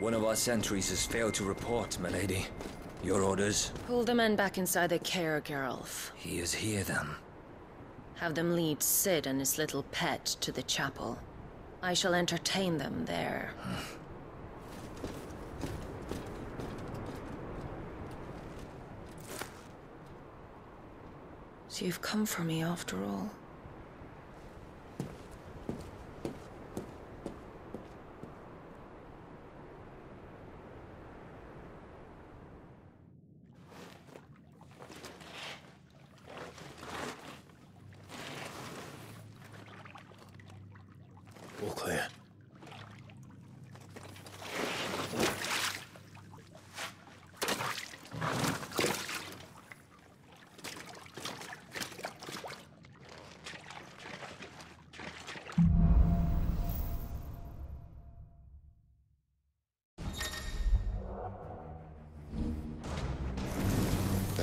One of our sentries has failed to report, milady. Your orders? Pull the men back inside the care, Geralf. He is here, then. Have them lead Cid and his little pet to the chapel. I shall entertain them there. so you've come for me after all. All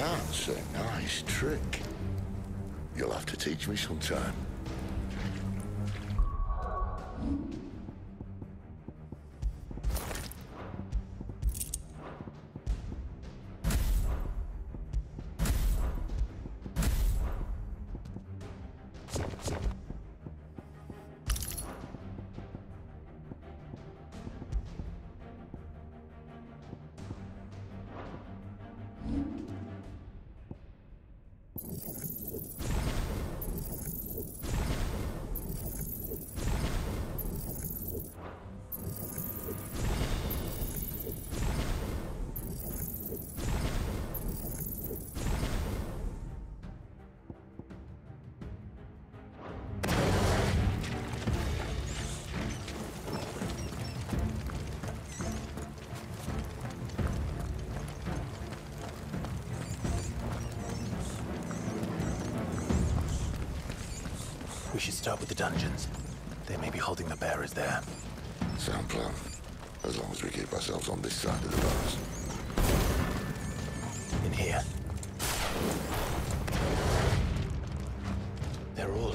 That's a nice trick. You'll have to teach me sometime.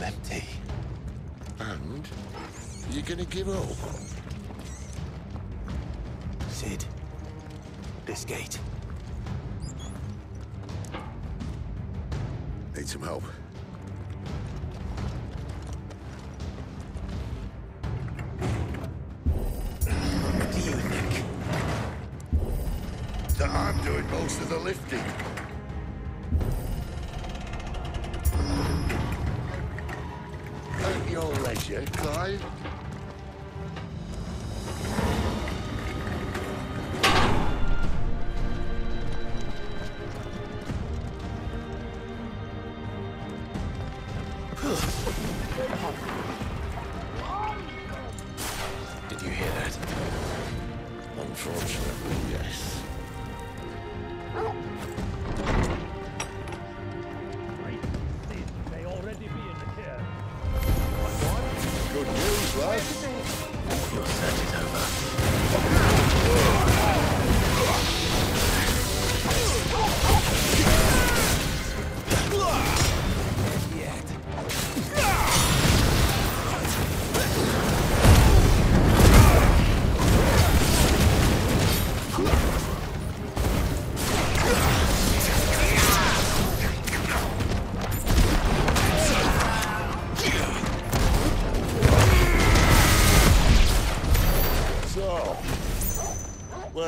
Empty. And? you're gonna give up? Cid. This gate. Need some help.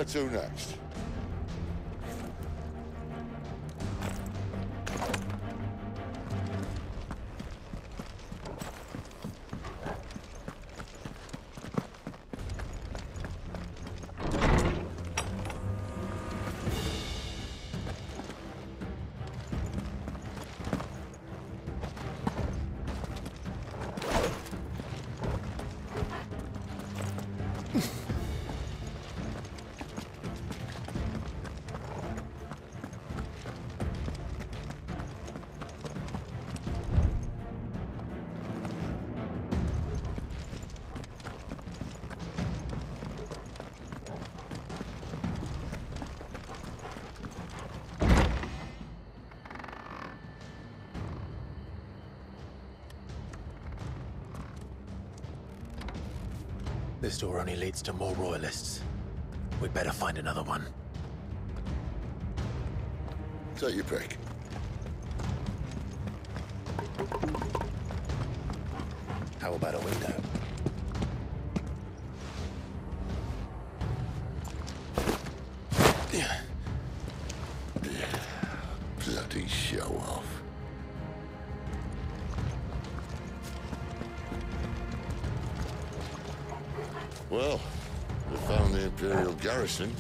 To next? This door only leads to more royalists. We'd better find another one. Take your pick. How about a window? person.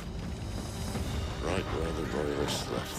Right where the royalists left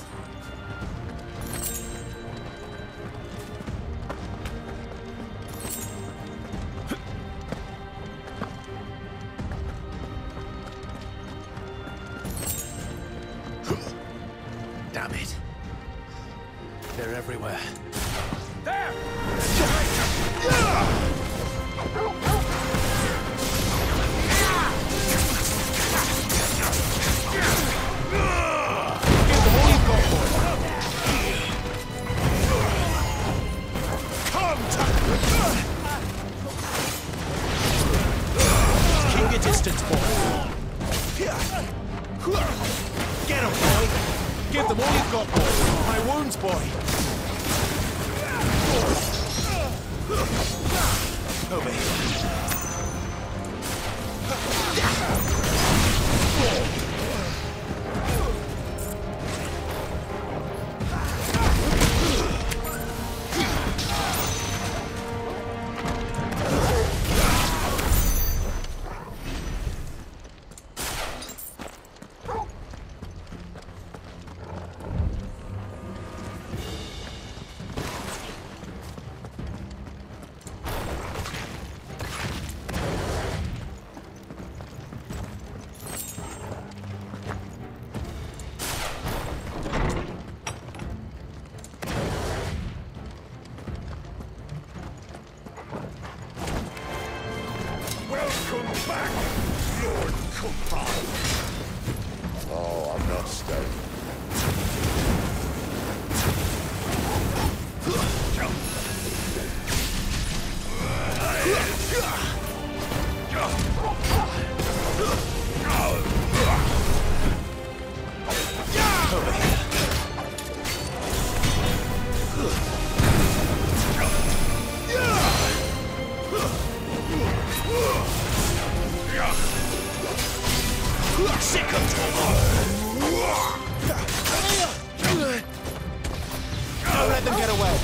let them get away.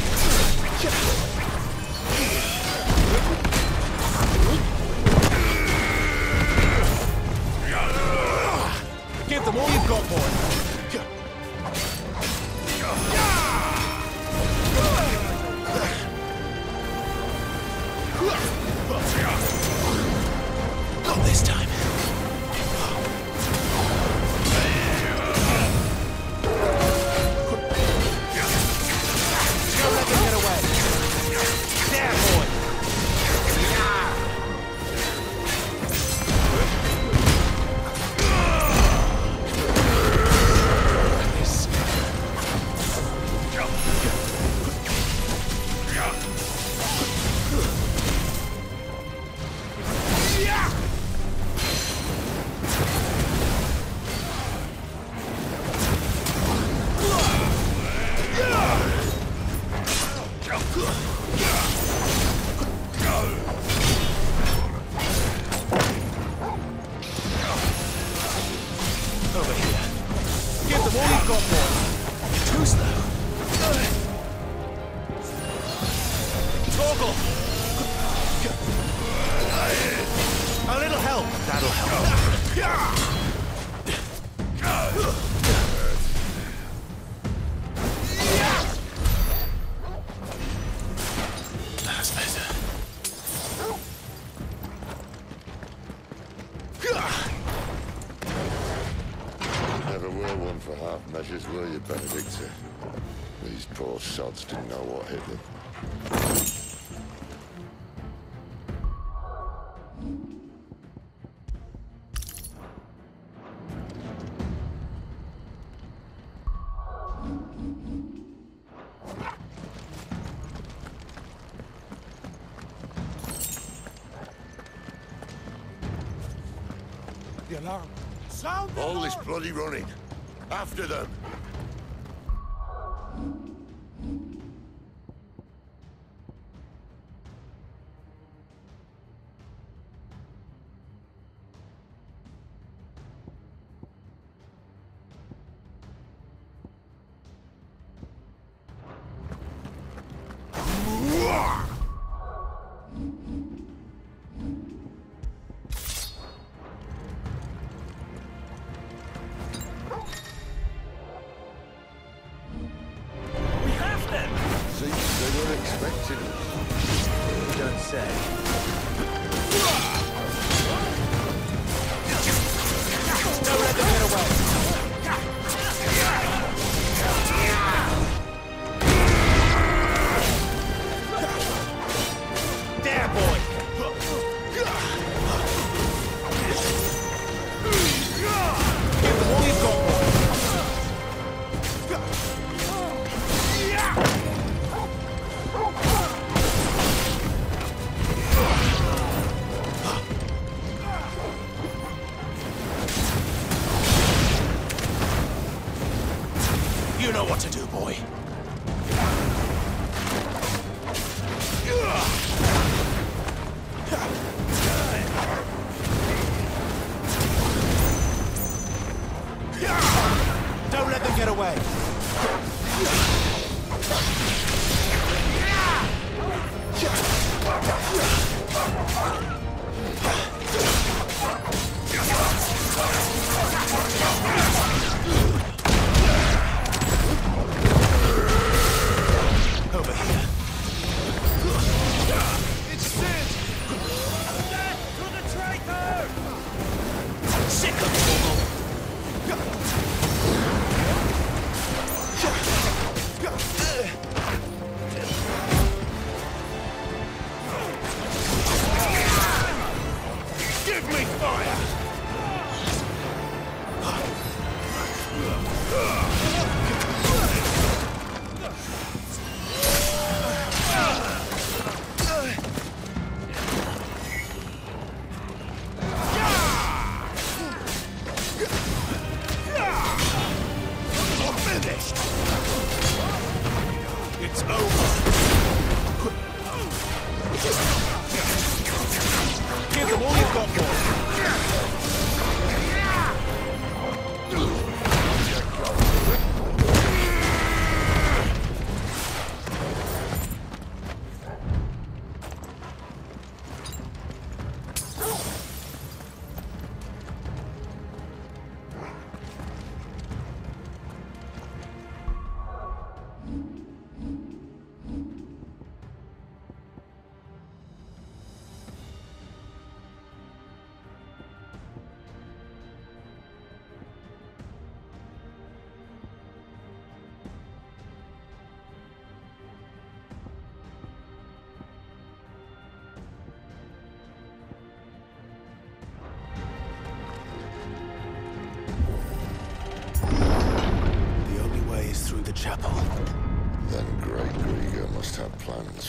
Give them all you've got, boy. Yeah! the alarm. Sound the All alarm! this bloody running. After them. They were expecting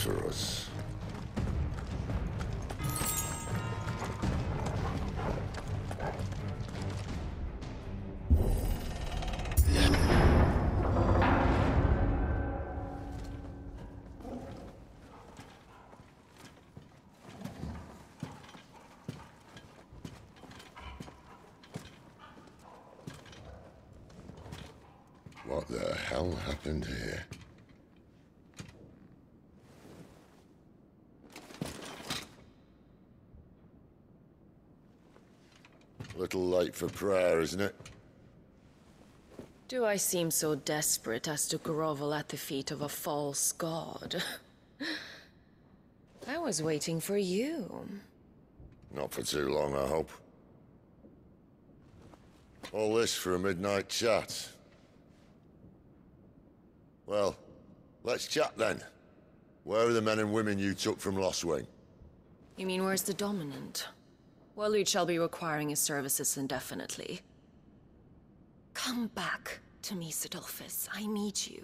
us. What the hell happened here? Little late for prayer, isn't it? Do I seem so desperate as to grovel at the feet of a false god? I was waiting for you. Not for too long, I hope. All this for a midnight chat. Well, let's chat then. Where are the men and women you took from Lost Wing? You mean where's the dominant? Waloed shall be requiring his services indefinitely. Come back to me, Cidolfus. I need you.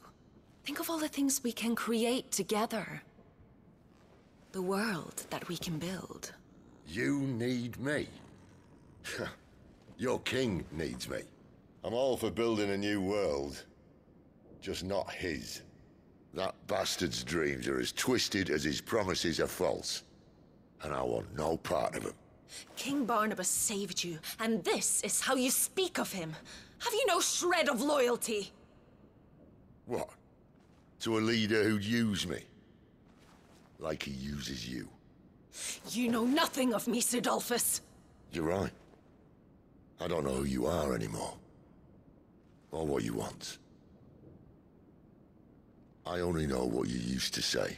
Think of all the things we can create together. The world that we can build. You need me? Your king needs me. I'm all for building a new world. Just not his. That bastard's dreams are as twisted as his promises are false. And I want no part of them. King Barnabas saved you, and this is how you speak of him. Have you no shred of loyalty? What? To a leader who'd use me? Like he uses you. You know nothing of me, Cidolfus. You're right. I don't know who you are anymore. Or what you want. I only know what you used to say.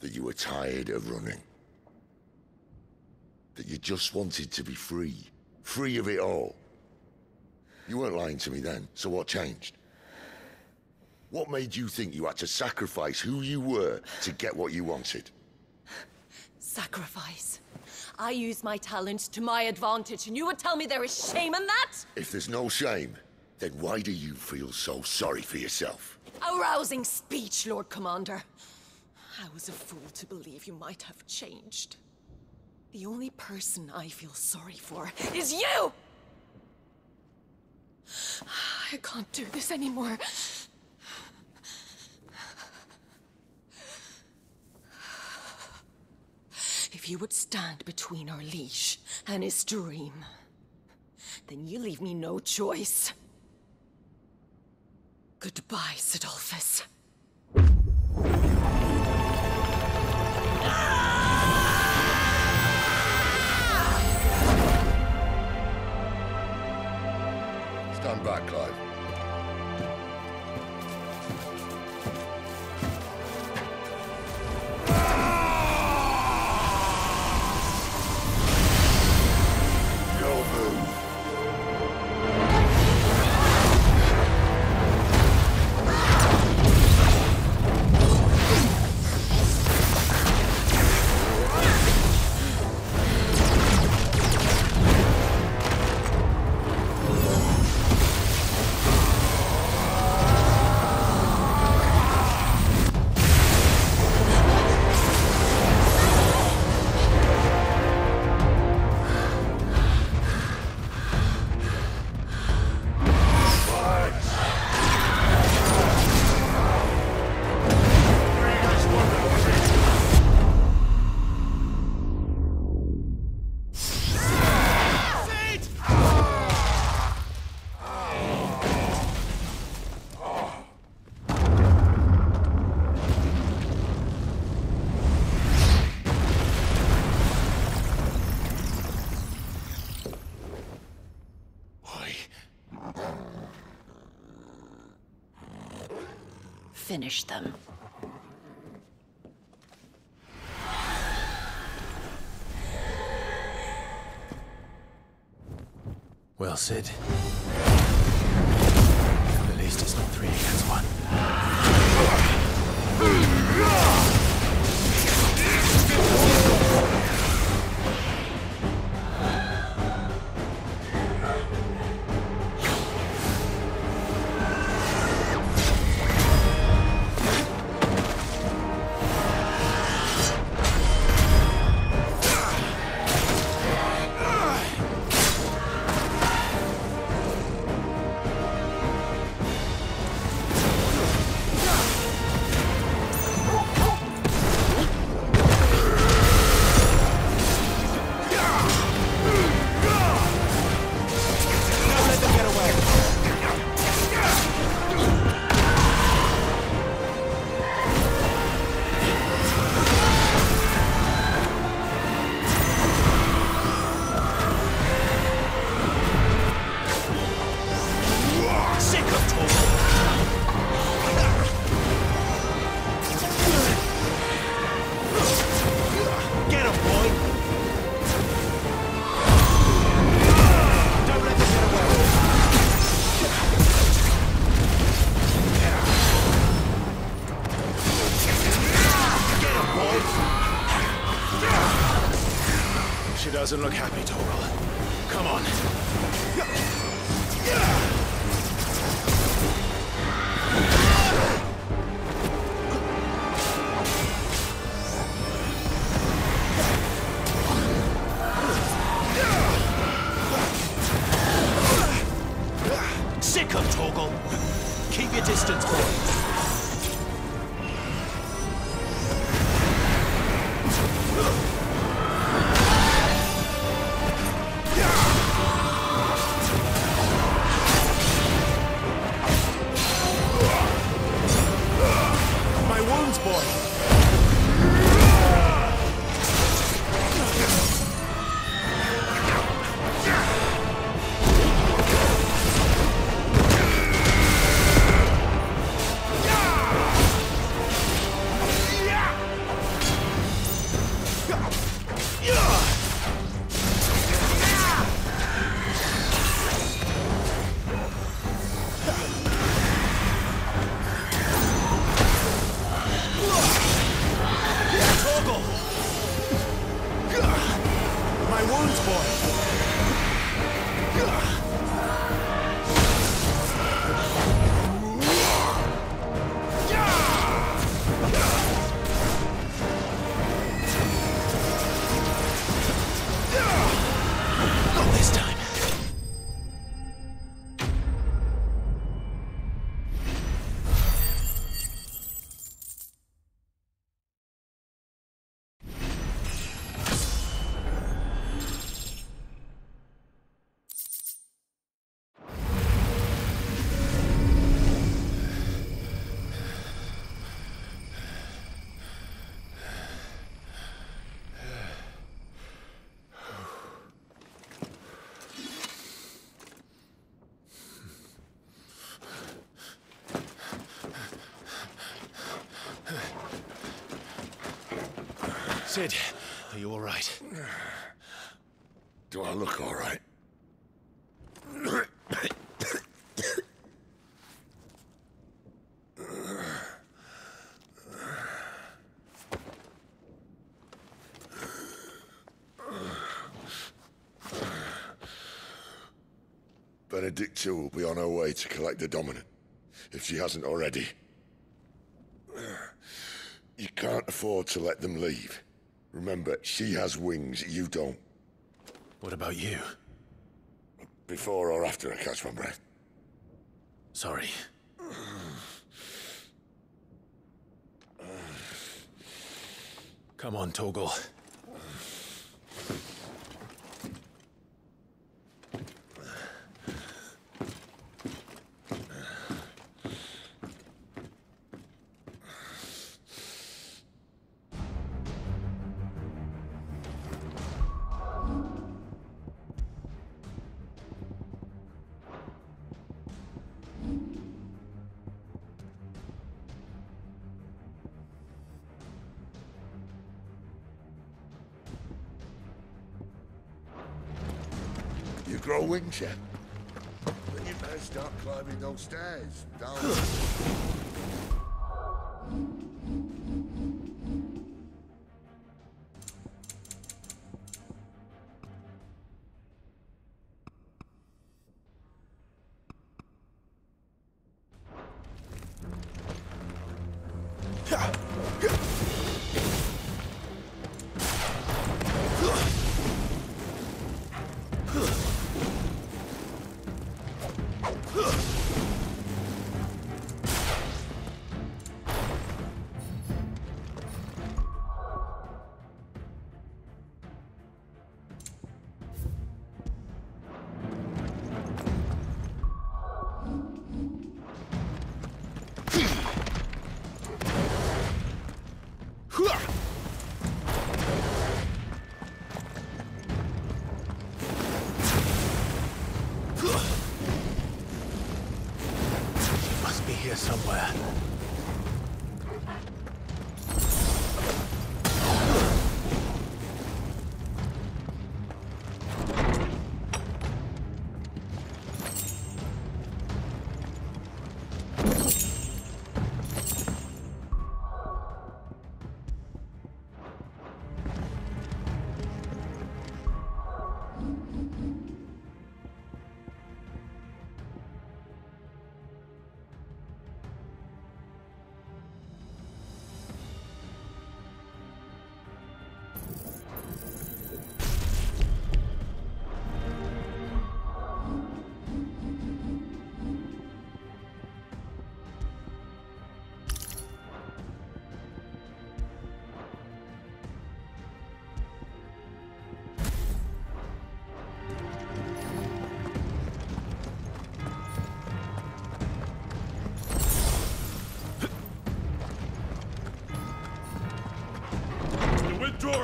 That you were tired of running. That you just wanted to be free. Free of it all. You weren't lying to me then, so what changed? What made you think you had to sacrifice who you were to get what you wanted? Sacrifice. I use my talents to my advantage, and you would tell me there is shame in that? If there's no shame, then why do you feel so sorry for yourself? A rousing speech, Lord Commander. I was a fool to believe you might have changed. The only person I feel sorry for is you! I can't do this anymore. If you would stand between our leash and his dream, then you leave me no choice. Goodbye, Cidolfus. Stand Finish them. Well, Cid. doesn't look happy, Torgal. Come on. Sick of Torgal. Keep your distance. Ugh! Cid, are you all right? Do I look all right? Benedikta will be on her way to collect the Dominant, if she hasn't already. You can't afford to let them leave. Remember, she has wings, you don't. What about you? Before or after I catch my breath. Sorry. Come on, Torgal. Grow wings yet? Then you better start climbing those stairs. Down. here somewhere.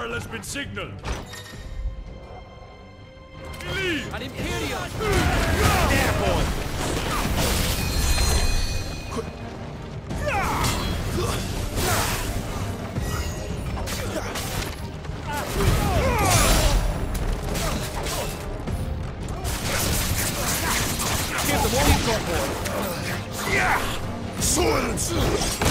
peril has been signaled. Leave An Imperial! Airborne! Give them all you've! Yeah! Silence!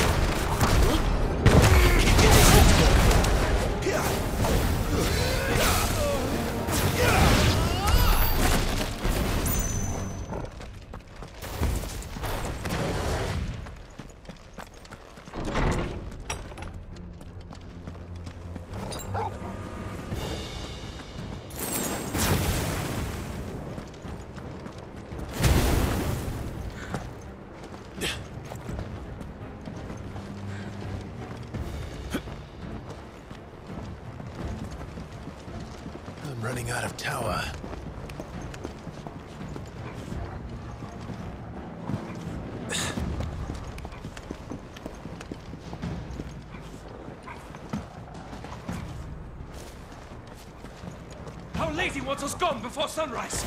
before sunrise.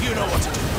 You know what to do.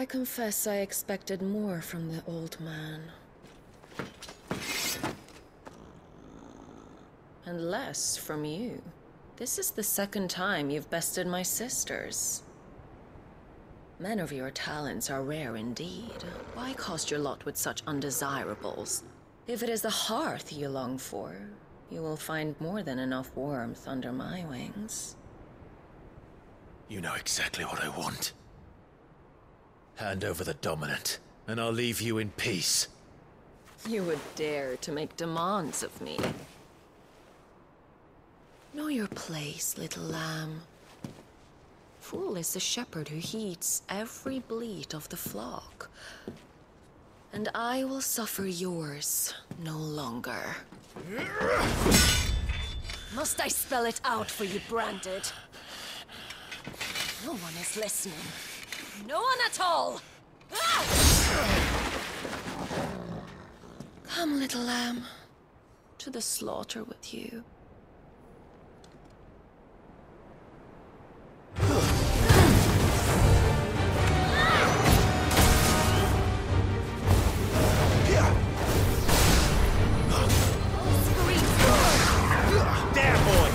I confess I expected more from the old man. And less from you. This is the second time you've bested my sisters. Men of your talents are rare indeed. Why cast your lot with such undesirables? If it is the hearth you long for, you will find more than enough warmth under my wings. You know exactly what I want. Hand over the dominant, and I'll leave you in peace. You would dare to make demands of me. Know your place, little lamb. Fool is the shepherd who heeds every bleat of the flock. And I will suffer yours no longer. Must I spell it out for you, Branded? No one is listening. No one at all! Come, little lamb. To the slaughter with you. Damn, boy!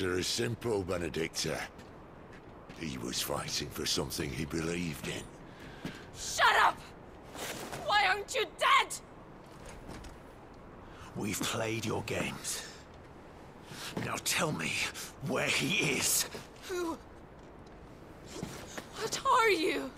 Answer is simple, Benedikta. He was fighting for something he believed in. Shut up! Why aren't you dead? We've played your games. Now tell me where he is. Who... What are you?